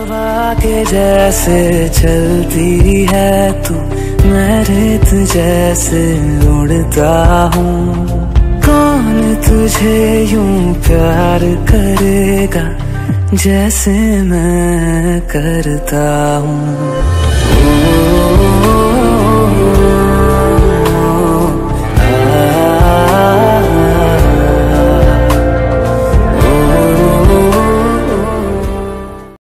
हवा के जैसे चलती है तू, मैं रेत जैसे उड़ता हूँ। कौन तुझे यूँ प्यार करेगा, जैसे मैं करता हूँ?